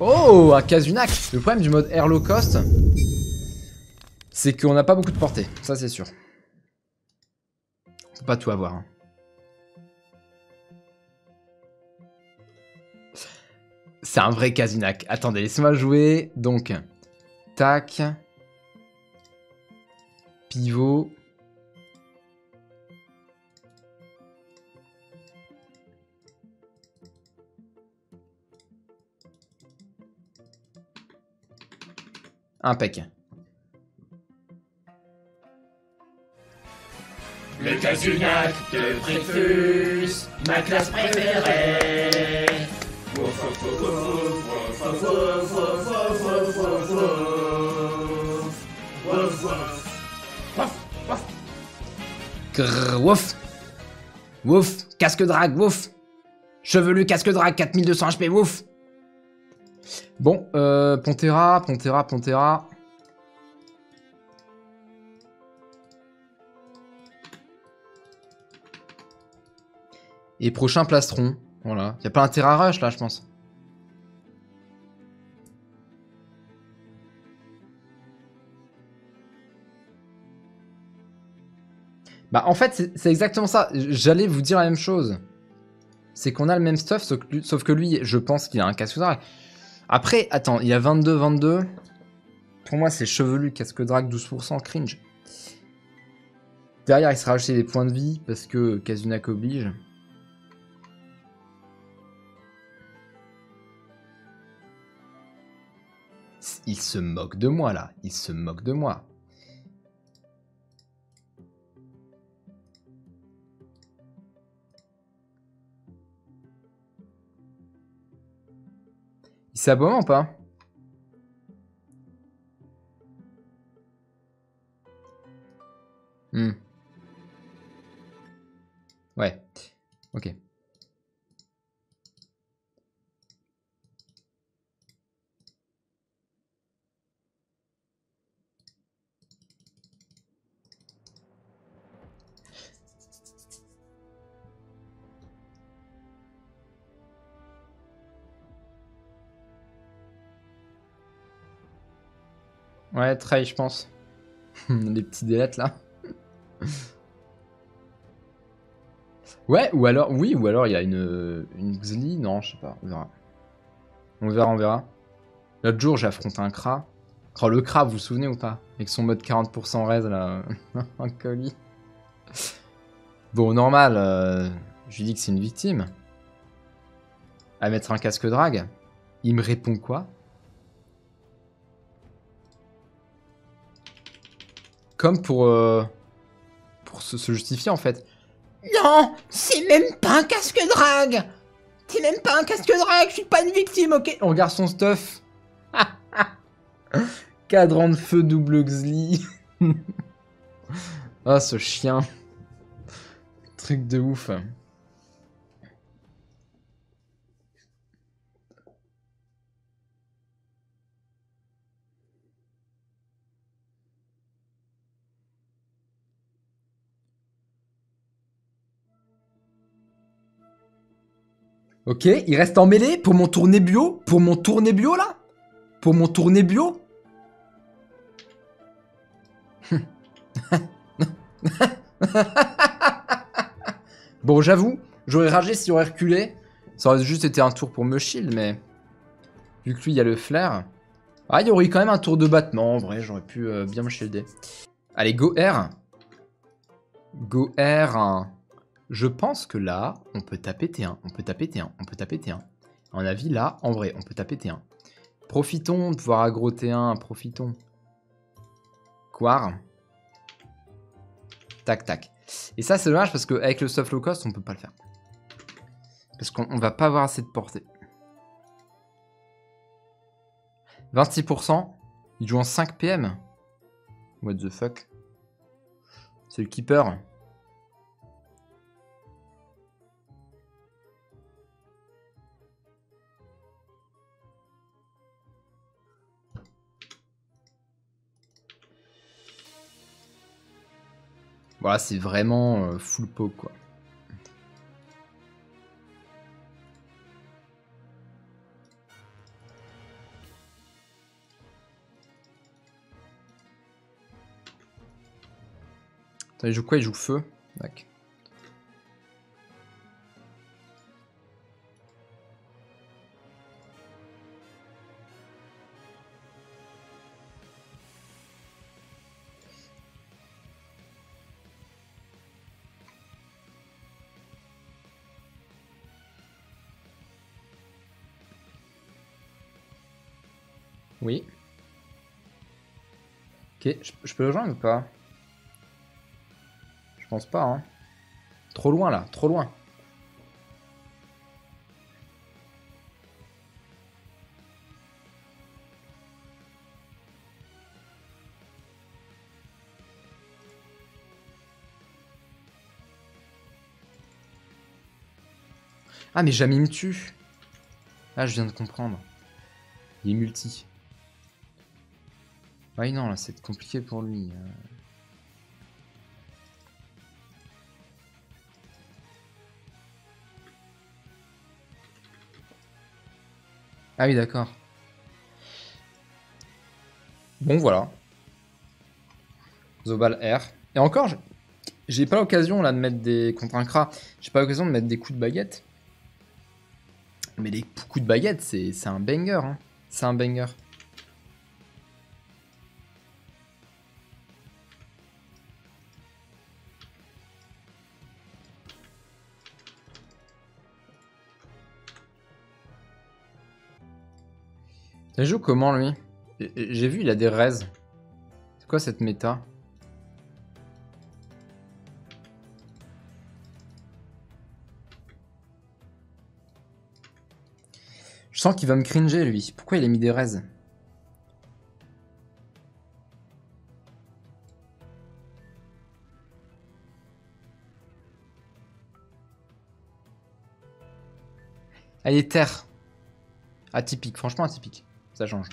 Oh, un Kazunak Le problème du mode air low cost, c'est qu'on n'a pas beaucoup de portée. Ça, c'est sûr. Faut pas tout avoir. hein. C'est un vrai Kazunak. Attendez, laissez-moi jouer. Donc, tac. Pivot. Impec. Le Casugnac de Préfus, ma classe préférée. Grrr, wouf. Wouf, casque drag, wouf. Chevelu, casque drag, 4200 HP, wouf. Bon, euh, Pontera, Pontera, Pontera. Et prochain plastron. Voilà. Y a pas intérêt à rush là, je pense. Bah en fait, c'est exactement ça. J'allais vous dire la même chose. C'est qu'on a le même stuff, sauf que lui, je pense qu'il a un casque drague. Après, attends, il y a 22-22. Pour moi, c'est chevelu, casque drague, 12%, cringe. Derrière, il sera rajouté des points de vie, parce que Kazunak oblige. Il se moque de moi, là. Il se moque de moi. Il s'abonne ou pas? Hmm. Ouais. Ok. Ouais, Trey, je pense. Les petits délettes là. ouais, ou alors, oui, ou alors il y a une, une Xli. Non, je sais pas, on verra. On verra, on verra. L'autre jour, j'affronte un Kra. Le Kra, vous vous souvenez ou pas? Avec son mode 40% raise là. un colis. Bon, normal, euh, je lui dis que c'est une victime. À mettre un casque drague. Il me répond quoi? Comme pour, euh, pour se, se justifier en fait. Non, c'est même pas un casque drague. C'est même pas un casque drague, je suis pas une victime, ok On regarde son stuff. Cadran de feu double Xli. Ah, ce chien. Truc de ouf. Ok, il reste en mêlée pour mon tourné bio Pour mon tourné bio là? Pour mon tourné bio? Bon, j'avoue, j'aurais ragé s'il aurait reculé. Ça aurait juste été un tour pour me shield, mais... Vu que lui, il y a le flair... Ah, il y aurait eu quand même un tour de battement, en vrai, j'aurais pu euh, bien me shielder. Allez, go R Go R. Je pense que là, on peut taper T1, on peut taper T1, on peut taper T1. À mon avis, là, en vrai, on peut taper T1. Profitons de pouvoir aggro T1, profitons. Quar. Tac, tac. Et ça, c'est dommage parce qu'avec le stuff low cost, on peut pas le faire. Parce qu'on on va pas avoir assez de portée. 26%. Il joue en 5 PM. What the fuck? C'est le keeper. Voilà, c'est vraiment euh, full pot quoi. Il joue quoi? Il joue feu? Oui. Ok, je, peux le rejoindre ou pas? Je pense pas, hein. Trop loin là, trop loin. Ah mais jamais il me tue. Ah je viens de comprendre. Il est multi. Ouais non là c'est compliqué pour lui. euh. Ah oui d'accord. Bon voilà. Zobal R. Et encore, j'ai- pas l'occasion là de mettre des contre un cra. J'ai pas l'occasion de mettre des coups de baguette. Mais les coups de baguette, c'est c'est un banger. Hein. C'est un banger. Il joue comment lui? J'ai vu, il a des raises. C'est quoi cette méta? Je sens qu'il va me cringer lui. Pourquoi il a mis des raises? Est terre. Atypique, franchement atypique. Ça change.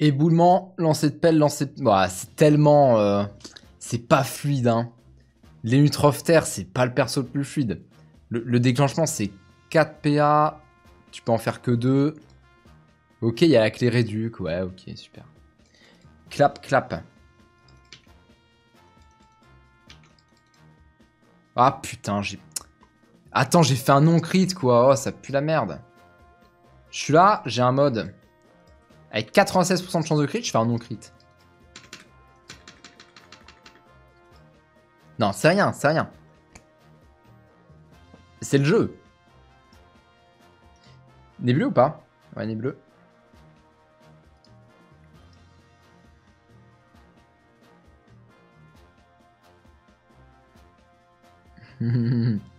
Éboulement, lancer de pelle, lancer de... Bah, c'est tellement... euh, C'est pas fluide, hein. Les of Terre, c'est pas le perso le plus fluide. Le, le déclenchement, c'est 4 PA. Tu peux en faire que 2. Ok, il y a la clé réduc. Ouais, ok, super. Clap, clap. Ah putain, j'ai... Attends, j'ai fait un non-crit, quoi. Oh, ça pue la merde. Je suis là, j'ai un mode. Avec 96% de chance de crit, je fais un non-crit. Non, c'est rien, c'est rien. C'est le jeu. Né bleu ou pas? Ouais, né bleu.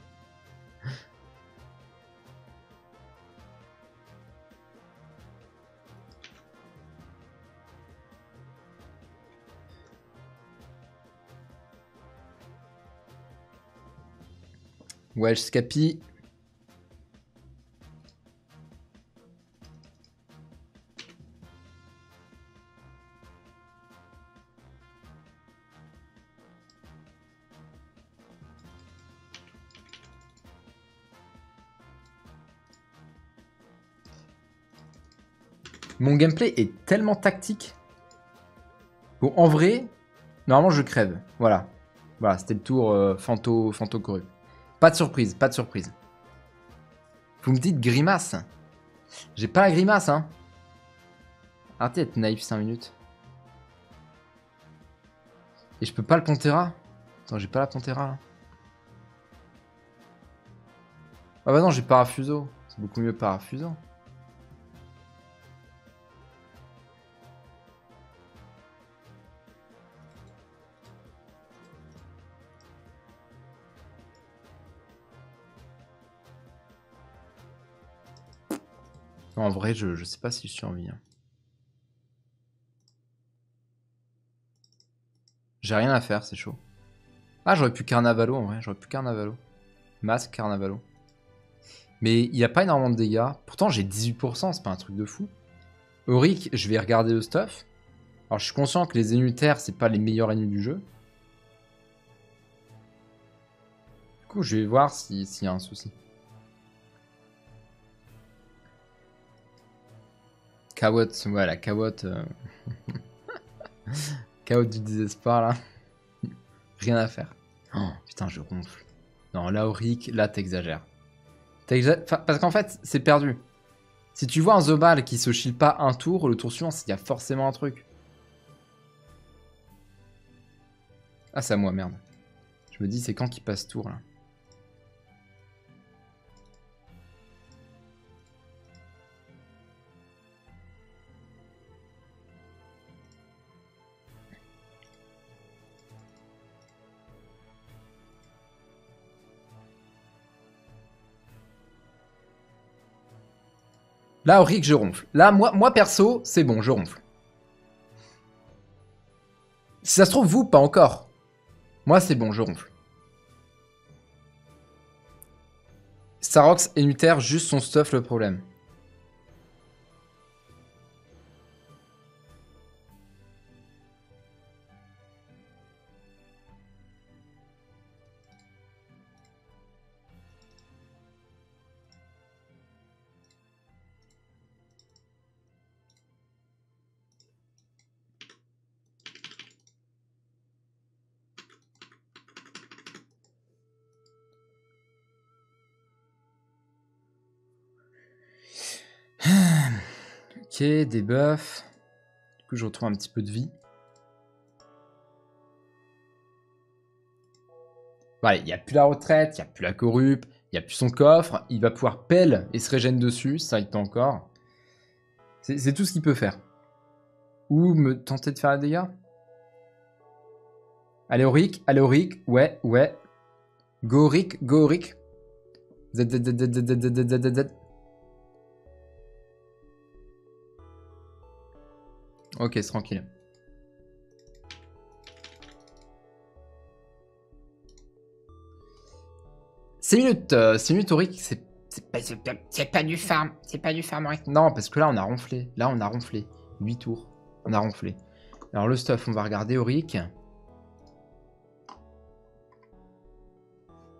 Je scapi. Mon gameplay est tellement tactique. Bon, en vrai, normalement je crève. Voilà. Voilà, c'était le tour euh, Fanto, Fanto. Pas de surprise, pas de surprise. Vous me dites grimace. J'ai pas la grimace, hein. Arrêtez d'être naïf 5 minutes. Et je peux pas le Pantera? Attends, j'ai pas la Pantera là. Ah bah non, j'ai Parafuso. C'est beaucoup mieux Parafuso. En vrai, je, je sais pas si je suis en vie. hein. J'ai rien à faire, c'est chaud. Ah, j'aurais pu Carnavalo en vrai, j'aurais pu Carnavalo. Masque Carnavalo. Mais il n'y a pas énormément de dégâts. Pourtant, j'ai 18%, c'est pas un truc de fou. Auric, je vais regarder le stuff. Alors, je suis conscient que les terre, c'est pas les meilleurs ennemis du jeu. Du coup, je vais voir s'il y a un souci. Cawotte, ouais, la cawotte. Euh... du désespoir, là. Rien à faire. Oh, putain, je ronfle. Non, là, Auric, là, t'exagères. Parce qu'en fait, c'est perdu. Si tu vois un Zobal qui se shield pas un tour, le tour suivant, il y a forcément un truc. Ah, c'est à moi, merde. Je me dis, c'est quand qu'il passe tour, là Là, Auric, je ronfle. Là, moi, moi perso, c'est bon, je ronfle. Si ça se trouve, vous, pas encore. Moi, c'est bon, je ronfle. Starox Nuter, juste son stuff le problème. Des buffs. Du coup, je retrouve un petit peu de vie. Voilà, il n'y a plus la retraite, il n'y a plus la corrupe, il n'y a plus son coffre. Il va pouvoir pelle et se régène dessus, ça il peut encore. C'est tout ce qu'il peut faire. Ou me tenter de faire des dégâts. Allez, Auric, allez, ouais, ouais. Go, Auric, go, Auric. Ok, c'est tranquille. C'est minutes, euh, c'est minutes Auric, c'est pas, du farm, c'est pas du farm Non, parce que là on a ronflé, là on a ronflé, 8 tours, on a ronflé. Alors le stuff, on va regarder Auric.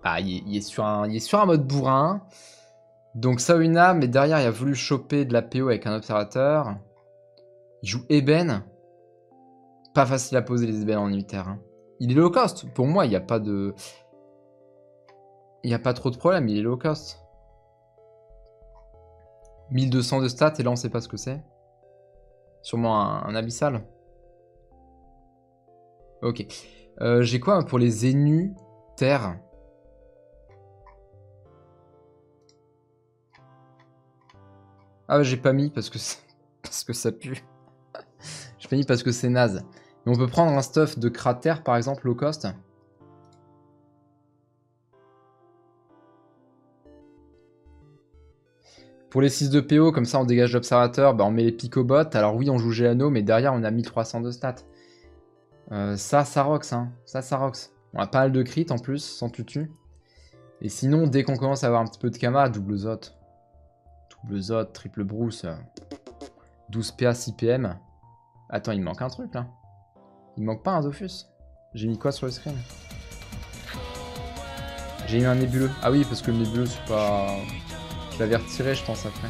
Ah, il, est sur un, il est sur un mode bourrin. Donc Sauna, mais derrière il a voulu choper de la PO avec un observateur. Il joue Eben. Pas facile à poser les Eben en unitaire. Hein. Il est low cost. Pour moi, il n'y a pas de... Il n'y a pas trop de problème, il est low cost. 1200 de stats et là on sait pas ce que c'est. Sûrement un, abyssal. Ok. Euh, j'ai quoi pour les Zénus Terre? Ah j'ai pas mis parce que, parce que ça pue. Je finis parce que c'est naze. On peut prendre un stuff de cratère, par exemple, low cost. Pour les 6 de PO, comme ça on dégage l'observateur, bah on met les picobots. Alors oui, on joue Géano, mais derrière on a 1300 de stats. Euh, ça, ça rox, hein. Ça, ça rox. On a pas mal de crit en plus, sans tutu. Et sinon, dès qu'on commence à avoir un petit peu de kama, double zot. Double zot, triple brousse. 12 PA, 6 PM. Attends, il me manque un truc là. Il manque pas un Dofus J'ai mis quoi sur le screen? J'ai mis un nébuleux. Ah oui, parce que le nébuleux, c'est pas... Je l'avais retiré, je pense, après.